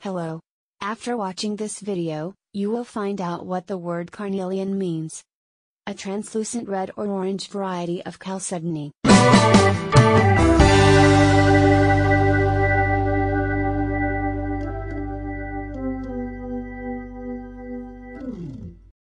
Hello. After watching this video, you will find out what the word carnelian means. A translucent red or orange variety of chalcedony.